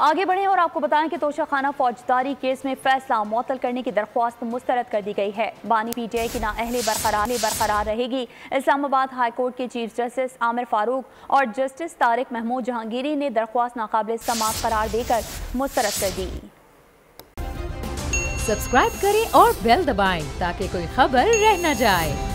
आगे बढ़े और आपको बताएँ कि तोशा खाना फौजदारी केस में फैसला मुतल करने की दरख्वास्त मुस्तरद कर दी गई है। बानी पीटीआई की नाअहली बरकरार बरकरार रहेगी। इस्लामाबाद हाई कोर्ट के चीफ जस्टिस आमिर फारूक और जस्टिस तारिक महमूद जहांगीरी ने दरख्वास्त नाकबिल समाप्त करार देकर मुस्तरद कर दी। सब्सक्राइब करें और बेल दबाएँ ताकि कोई खबर रह न जाए।